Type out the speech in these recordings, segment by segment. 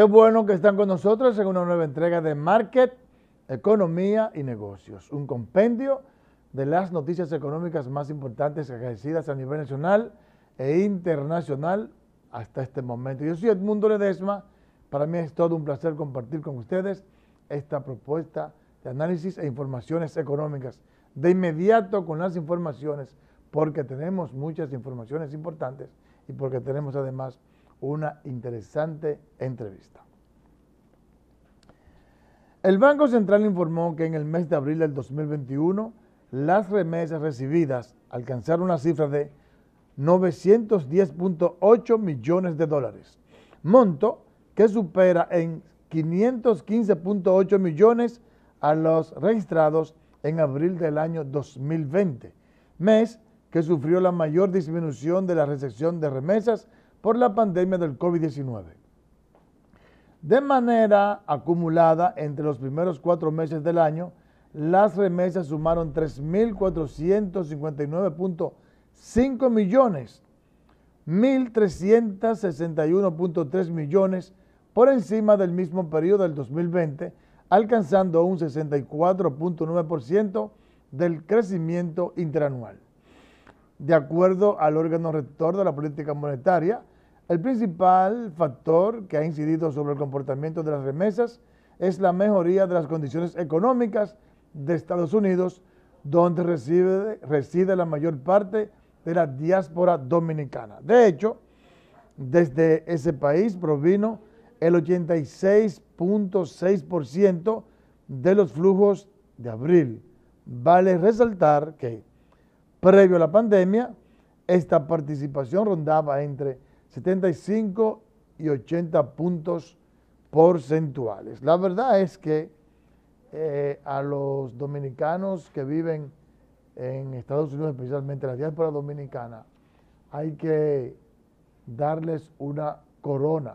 Qué bueno que están con nosotros en una nueva entrega de Market, Economía y Negocios, un compendio de las noticias económicas más importantes acaecidas a nivel nacional e internacional hasta este momento. Yo soy Edmundo Ledesma, para mí es todo un placer compartir con ustedes esta propuesta de análisis e informaciones económicas. De inmediato con las informaciones, porque tenemos muchas informaciones importantes y porque tenemos además una interesante entrevista. El Banco Central informó que en el mes de abril del 2021 las remesas recibidas alcanzaron una cifra de 910.8 millones de dólares, monto que supera en 515.8 millones a los registrados en abril del año 2020, mes que sufrió la mayor disminución de la recepción de remesas por la pandemia del COVID-19. De manera acumulada entre los primeros cuatro meses del año, las remesas sumaron 3.459.5 millones, 1.361.3 millones por encima del mismo periodo del 2020, alcanzando un 64.9% del crecimiento interanual. De acuerdo al órgano rector de la política monetaria, el principal factor que ha incidido sobre el comportamiento de las remesas es la mejoría de las condiciones económicas de Estados Unidos, donde reside, la mayor parte de la diáspora dominicana. De hecho, desde ese país provino el 86.6% de los flujos de abril. Vale resaltar que Previo a la pandemia, esta participación rondaba entre 75 y 80 puntos porcentuales. La verdad es que eh, a los dominicanos que viven en Estados Unidos, especialmente la diáspora dominicana, hay que darles una corona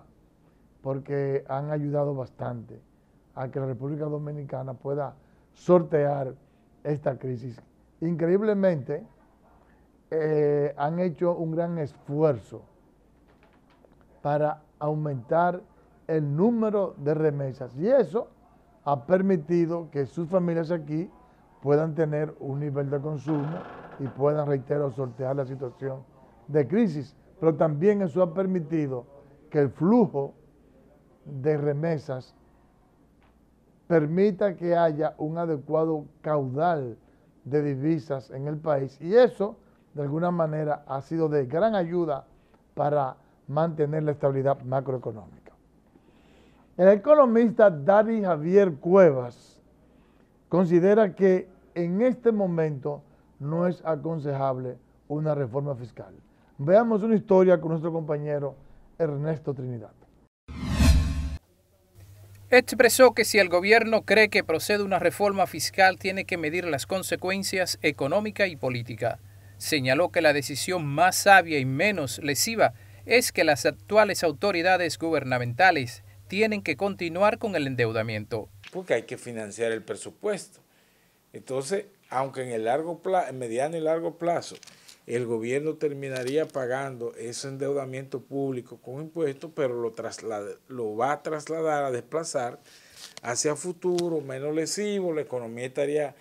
porque han ayudado bastante a que la República Dominicana pueda sortear esta crisis. Increíblemente, eh, han hecho un gran esfuerzo para aumentar el número de remesas y eso ha permitido que sus familias aquí puedan tener un nivel de consumo y puedan, reitero, sortear la situación de crisis. Pero también eso ha permitido que el flujo de remesas permita que haya un adecuado caudal de divisas en el país y eso de alguna manera ha sido de gran ayuda para mantener la estabilidad macroeconómica. El economista Dari Javier Cuevas considera que en este momento no es aconsejable una reforma fiscal. Veamos una historia con nuestro compañero Ernesto Trinidad. Expresó que si el gobierno cree que procede una reforma fiscal, tiene que medir las consecuencias económica y política señaló que la decisión más sabia y menos lesiva es que las actuales autoridades gubernamentales tienen que continuar con el endeudamiento. Porque hay que financiar el presupuesto. Entonces, aunque en el largo plazo, mediano y largo plazo, el gobierno terminaría pagando ese endeudamiento público con impuestos, pero lo, lo va a trasladar, a desplazar hacia futuro, menos lesivo, la economía estaría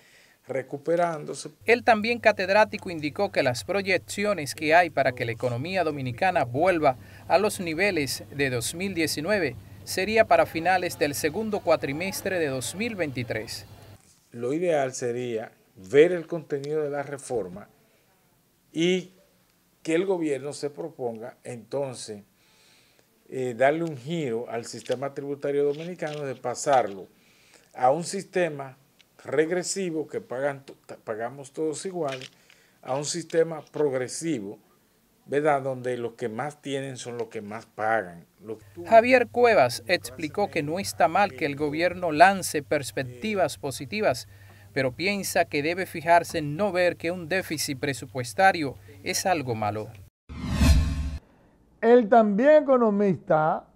recuperándose. El también catedrático indicó que las proyecciones que hay para que la economía dominicana vuelva a los niveles de 2019 sería para finales del segundo cuatrimestre de 2023. Lo ideal sería ver el contenido de la reforma y que el gobierno se proponga entonces eh, darle un giro al sistema tributario dominicano de pasarlo a un sistema regresivo que pagan, pagamos todos iguales a un sistema progresivo, ¿verdad? Donde los que más tienen son los que más pagan. Javier Cuevas explicó que no está mal que el gobierno lance perspectivas positivas, pero piensa que debe fijarse en no ver que un déficit presupuestario es algo malo. El también economista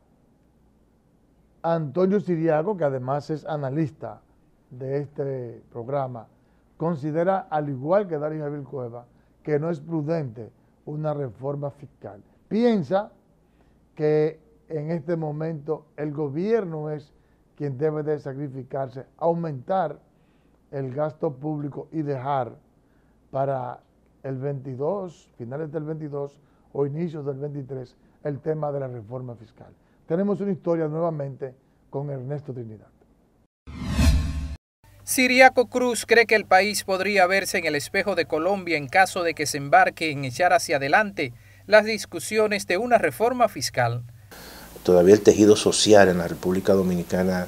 Antonio Siriaco, que además es analista de este programa considera, al igual que Darío Javier Cueva, que no es prudente una reforma fiscal. Piensa que en este momento el gobierno es quien debe de sacrificarse, aumentar el gasto público y dejar para el 22, finales del 22 o inicios del 23, el tema de la reforma fiscal. Tenemos una historia nuevamente con Ernesto Trinidad. Siriaco Cruz cree que el país podría verse en el espejo de Colombia en caso de que se embarque en echar hacia adelante las discusiones de una reforma fiscal. Todavía el tejido social en la República Dominicana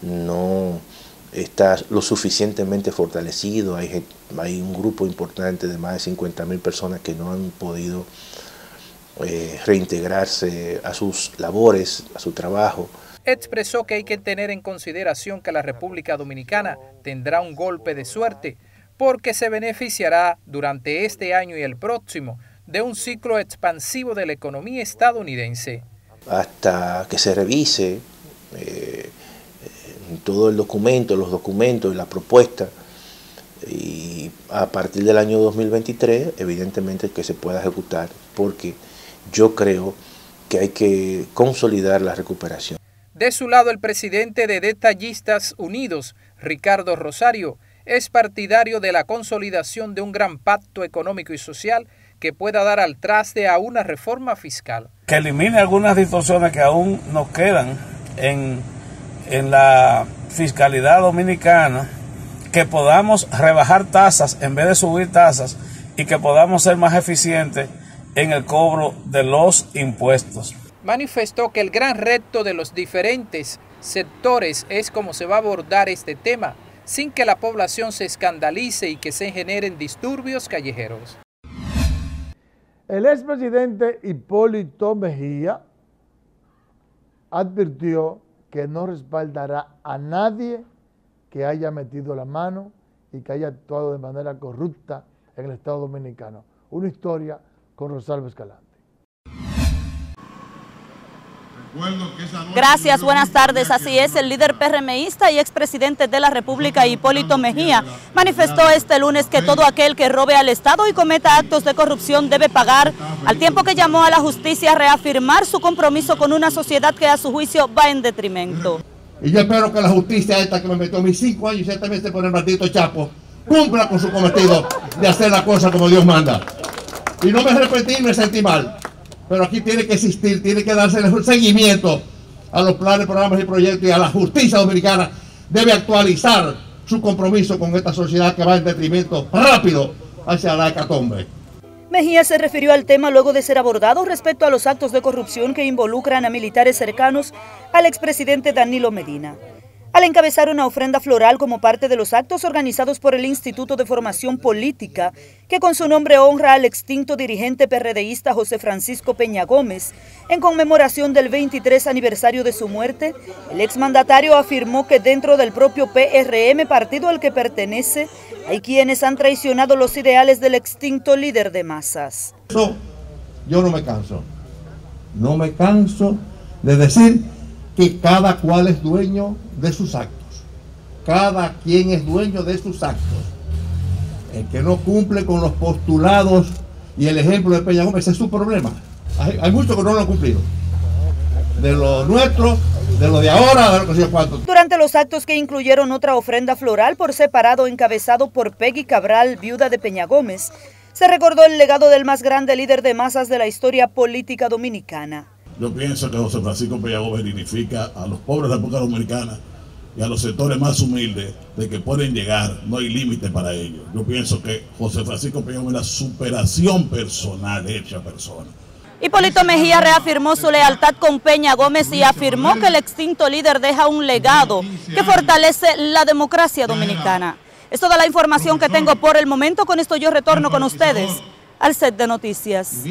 no está lo suficientemente fortalecido. Hay, un grupo importante de más de 50 mil personas que no han podido eh, reintegrarse a sus labores, a su trabajo. Expresó que hay que tener en consideración que la República Dominicana tendrá un golpe de suerte porque se beneficiará durante este año y el próximo de un ciclo expansivo de la economía estadounidense. Hasta que se revise eh, todo el documento, los documentos y la propuesta, y a partir del año 2023, evidentemente que se pueda ejecutar, porque yo creo que hay que consolidar la recuperación. De su lado, el presidente de Detallistas Unidos, Ricardo Rosario, es partidario de la consolidación de un gran pacto económico y social que pueda dar al traste a una reforma fiscal. Que elimine algunas distorsiones que aún nos quedan en en la fiscalidad dominicana que podamos rebajar tasas en vez de subir tasas y que podamos ser más eficientes en el cobro de los impuestos. Manifestó que el gran reto de los diferentes sectores es cómo se va a abordar este tema sin que la población se escandalice y que se generen disturbios callejeros. El expresidente Hipólito Mejía advirtió que no respaldará a nadie que haya metido la mano y que haya actuado de manera corrupta en el Estado Dominicano. Una historia con Rosalvo Escalante. Gracias, buenas tardes. Así es, el líder PRMista y expresidente de la República, Hipólito Mejía, manifestó este lunes que todo aquel que robe al Estado y cometa actos de corrupción debe pagar, al tiempo que llamó a la justicia a reafirmar su compromiso con una sociedad que a su juicio va en detrimento. Y yo espero que la justicia esta que me metió mis cinco años y esta vez por el maldito Chapo, cumpla con su cometido de hacer la cosa como Dios manda. Y no me arrepentí, me sentí mal pero aquí tiene que existir, tiene que darse el seguimiento a los planes, programas y proyectos y a la justicia dominicana debe actualizar su compromiso con esta sociedad que va en detrimento rápido hacia la hecatombe. Mejía se refirió al tema luego de ser abordado respecto a los actos de corrupción que involucran a militares cercanos al expresidente Danilo Medina al encabezar una ofrenda floral como parte de los actos organizados por el Instituto de Formación Política, que con su nombre honra al extinto dirigente PRDista José Francisco Peña Gómez, en conmemoración del 23 aniversario de su muerte, el exmandatario afirmó que dentro del propio PRM, partido al que pertenece, hay quienes han traicionado los ideales del extinto líder de masas. yo no me canso, no me canso de decir que cada cual es dueño de sus actos. Cada quien es dueño de sus actos. El que no cumple con los postulados y el ejemplo de Peña Gómez es su problema. Hay, muchos que no lo han cumplido. De lo nuestro, de lo de ahora, de lo que sea cuánto. Durante los actos que incluyeron otra ofrenda floral por separado encabezado por Peggy Cabral, viuda de Peña Gómez, se recordó el legado del más grande líder de masas de la historia política dominicana. Yo pienso que José Francisco Peña Gómez dignifica a los pobres de la República Dominicana y a los sectores más humildes de que pueden llegar, no hay límite para ellos. Yo pienso que José Francisco Peña Gómez es la superación personal hecha persona. Hipólito Mejía reafirmó su lealtad con Peña Gómez y afirmó que el extinto líder deja un legado que fortalece la democracia dominicana. Es toda la información que tengo por el momento. Con esto yo retorno con ustedes al set de noticias.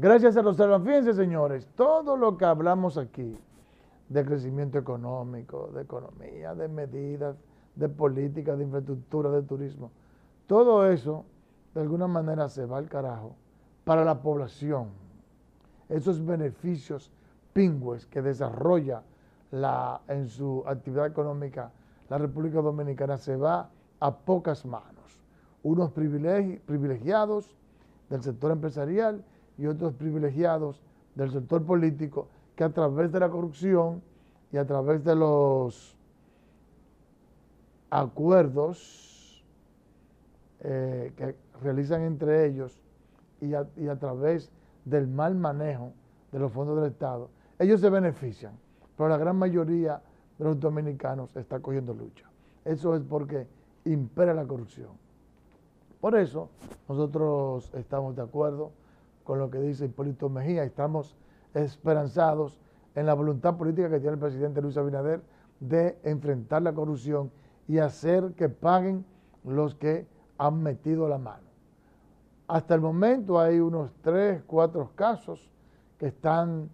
Gracias a los Fíjense, señores, todo lo que hablamos aquí de crecimiento económico, de economía, de medidas, de política, de infraestructura, de turismo, todo eso de alguna manera se va al carajo para la población. Esos beneficios pingües que desarrolla la, en su actividad económica la República Dominicana se va a pocas manos. Unos privilegiados del sector empresarial y otros privilegiados del sector político que a través de la corrupción y a través de los acuerdos eh, que realizan entre ellos y a, y a través del mal manejo de los fondos del Estado, ellos se benefician, pero la gran mayoría de los dominicanos está cogiendo lucha. Eso es porque impera la corrupción. Por eso nosotros estamos de acuerdo con lo que dice Hipólito Mejía, estamos esperanzados en la voluntad política que tiene el presidente Luis Abinader de enfrentar la corrupción y hacer que paguen los que han metido la mano. Hasta el momento hay unos tres, cuatro casos que están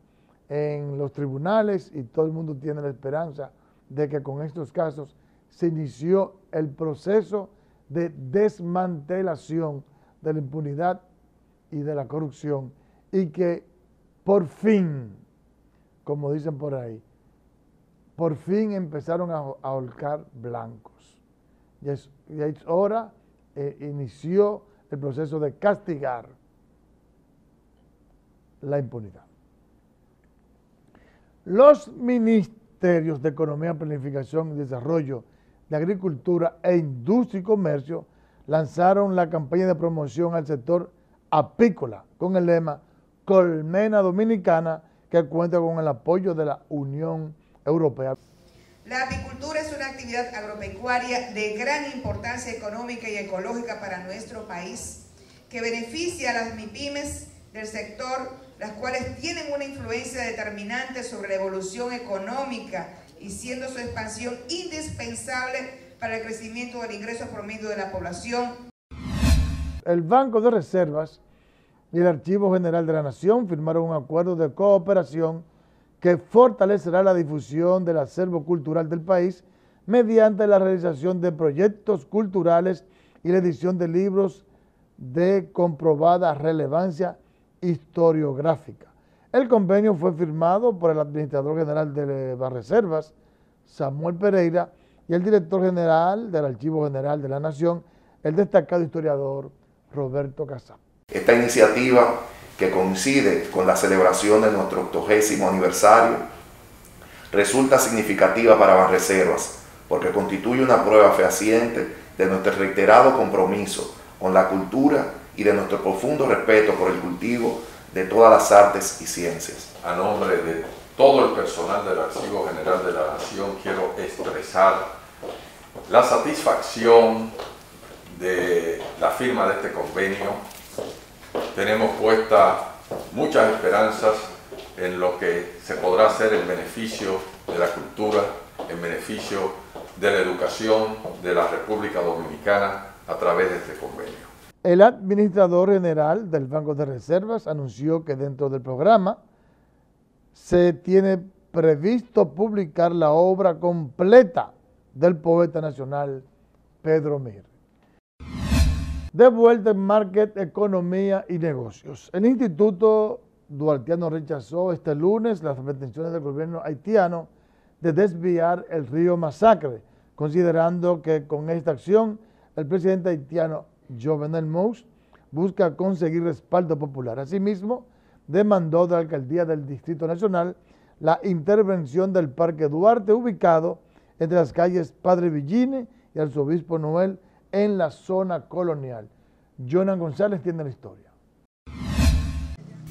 en los tribunales y todo el mundo tiene la esperanza de que con estos casos se inició el proceso de desmantelación de la impunidad y de la corrupción y que por fin, como dicen por ahí, por fin empezaron a, ahorcar blancos. Y es, y es hora, eh, inició el proceso de castigar la impunidad. Los ministerios de Economía, Planificación y Desarrollo, de Agricultura e Industria y Comercio lanzaron la campaña de promoción al sector apícola con el lema Colmena Dominicana que cuenta con el apoyo de la Unión Europea. La apicultura es una actividad agropecuaria de gran importancia económica y ecológica para nuestro país, que beneficia a las MIPIMES del sector, las cuales tienen una influencia determinante sobre la evolución económica y siendo su expansión indispensable para el crecimiento del ingreso promedio de la población. El Banco de Reservas y el Archivo General de la Nación firmaron un acuerdo de cooperación que fortalecerá la difusión del acervo cultural del país mediante la realización de proyectos culturales y la edición de libros de comprobada relevancia historiográfica. El convenio fue firmado por el administrador general de Reservas, Samuel Pereira, y el director general del Archivo General de la Nación, el destacado historiador Roberto Casap. Esta iniciativa que coincide con la celebración de nuestro octogésimo aniversario, resulta significativa para Banreservas, porque constituye una prueba fehaciente de nuestro reiterado compromiso con la cultura y de nuestro profundo respeto por el cultivo de todas las artes y ciencias. A nombre de todo el personal del Archivo General de la Nación quiero expresar la satisfacción de la firma de este convenio tenemos puesta muchas esperanzas en lo que se podrá hacer en beneficio de la cultura, en beneficio de la educación de la República Dominicana a través de este convenio. El administrador general del Banco de Reservas anunció que dentro del programa se tiene previsto publicar la obra completa del poeta nacional Pedro Mir de vuelta en Market, Economía y Negocios. El Instituto Duartiano rechazó este lunes las pretensiones del gobierno haitiano de desviar el río Masacre, considerando que con esta acción el presidente haitiano Jovenel Mouse busca conseguir respaldo popular. Asimismo, demandó de la alcaldía del Distrito Nacional la intervención del Parque Duarte, ubicado entre las calles Padre Villine y Arzobispo Noel en la zona colonial. Jonan González tiene la historia.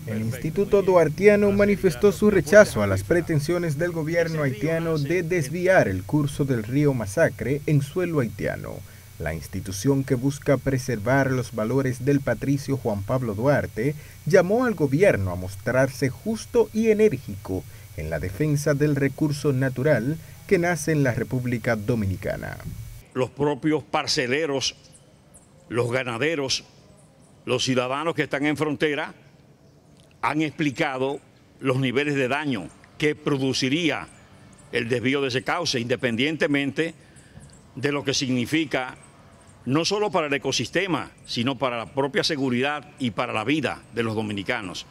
El Instituto Duartiano manifestó su rechazo a las pretensiones del gobierno haitiano de desviar el curso del río Masacre en suelo haitiano. La institución que busca preservar los valores del patricio Juan Pablo Duarte llamó al gobierno a mostrarse justo y enérgico en la defensa del recurso natural que nace en la República Dominicana los propios parceleros, los ganaderos, los ciudadanos que están en frontera han explicado los niveles de daño que produciría el desvío de ese cauce, independientemente de lo que significa no solo para el ecosistema, sino para la propia seguridad y para la vida de los dominicanos.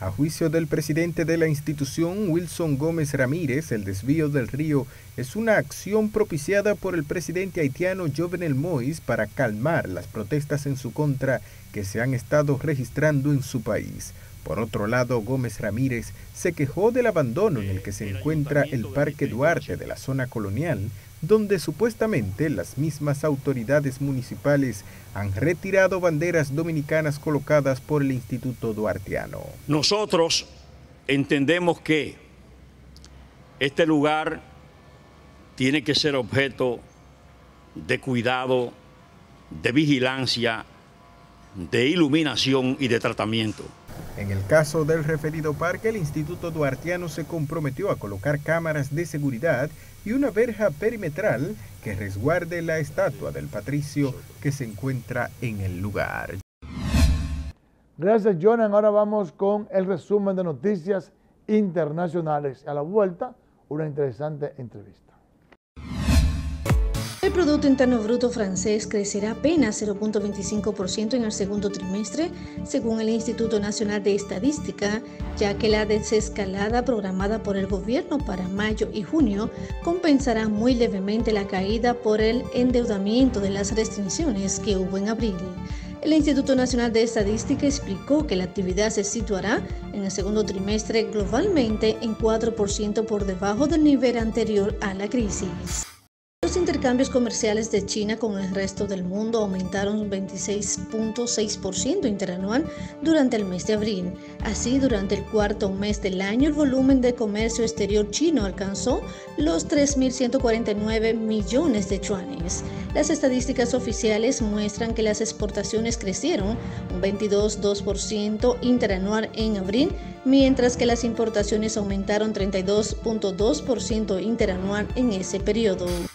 A juicio del presidente de la institución, Wilson Gómez Ramírez, el desvío del río es una acción propiciada por el presidente haitiano Jovenel Moïse para calmar las protestas en su contra que se han estado registrando en su país. Por otro lado, Gómez Ramírez se quejó del abandono en el que se encuentra el Parque Duarte de la zona colonial, donde supuestamente las mismas autoridades municipales han retirado banderas dominicanas colocadas por el Instituto Duartiano. Nosotros entendemos que este lugar tiene que ser objeto de cuidado, de vigilancia, de iluminación y de tratamiento. En el caso del referido parque, el Instituto Duartiano se comprometió a colocar cámaras de seguridad y una verja perimetral que resguarde la estatua del patricio que se encuentra en el lugar. Gracias, Jonan. Ahora vamos con el resumen de noticias internacionales. A la vuelta, una interesante entrevista. Producto Interno Bruto francés crecerá apenas 0.25% en el segundo trimestre, según el Instituto Nacional de Estadística, ya que la desescalada programada por el gobierno para mayo y junio compensará muy levemente la caída por el endeudamiento de las restricciones que hubo en abril. El Instituto Nacional de Estadística explicó que la actividad se situará en el segundo trimestre globalmente en 4% por debajo del nivel anterior a la crisis. Los intercambios comerciales de China con el resto del mundo aumentaron un 26.6% interanual durante el mes de abril. Así, durante el cuarto mes del año, el volumen de comercio exterior chino alcanzó los 3.149 millones de yuanes. Las estadísticas oficiales muestran que las exportaciones crecieron un 22.2% interanual en abril, mientras que las importaciones aumentaron 32.2% interanual en ese periodo.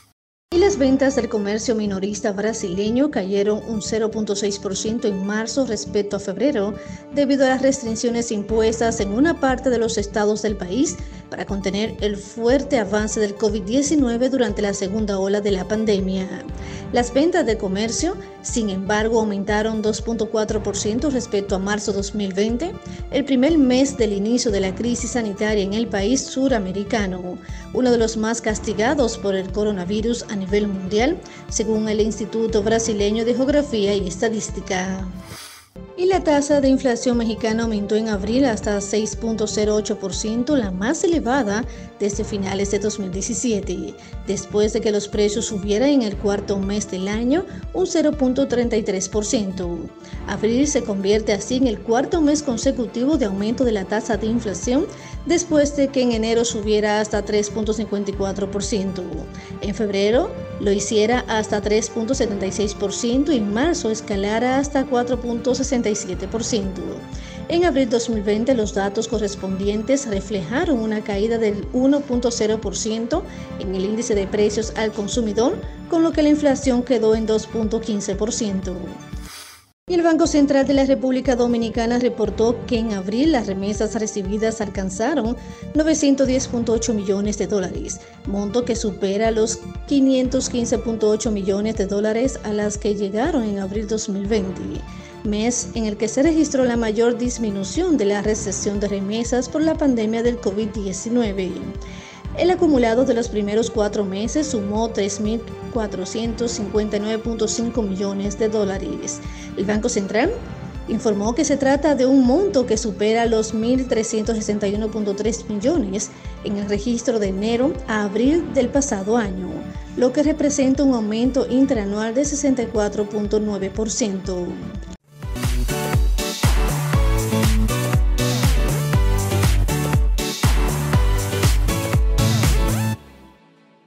Las ventas del comercio minorista brasileño cayeron un 0.6% en marzo respecto a febrero debido a las restricciones impuestas en una parte de los estados del país para contener el fuerte avance del COVID-19 durante la segunda ola de la pandemia. Las ventas de comercio, sin embargo, aumentaron 2.4% respecto a marzo 2020, el primer mes del inicio de la crisis sanitaria en el país suramericano, uno de los más castigados por el coronavirus a nivel mundial, según el Instituto Brasileño de Geografía y Estadística. Y la tasa de inflación mexicana aumentó en abril hasta 6.08%, la más elevada desde finales de 2017, después de que los precios subieran en el cuarto mes del año un 0.33%. Abril se convierte así en el cuarto mes consecutivo de aumento de la tasa de inflación, después de que en enero subiera hasta 3.54%. En febrero lo hiciera hasta 3.76% y en marzo escalara hasta 4.67%. En abril 2020 los datos correspondientes reflejaron una caída del 1.0% en el índice de precios al consumidor, con lo que la inflación quedó en 2.15%. Y el Banco Central de la República Dominicana reportó que en abril las remesas recibidas alcanzaron 910.8 millones de dólares, monto que supera los 515.8 millones de dólares a las que llegaron en abril 2020 mes en el que se registró la mayor disminución de la recesión de remesas por la pandemia del COVID-19. El acumulado de los primeros cuatro meses sumó 3.459.5 millones de dólares. El Banco Central informó que se trata de un monto que supera los 1.361.3 millones en el registro de enero a abril del pasado año, lo que representa un aumento interanual de 64.9%.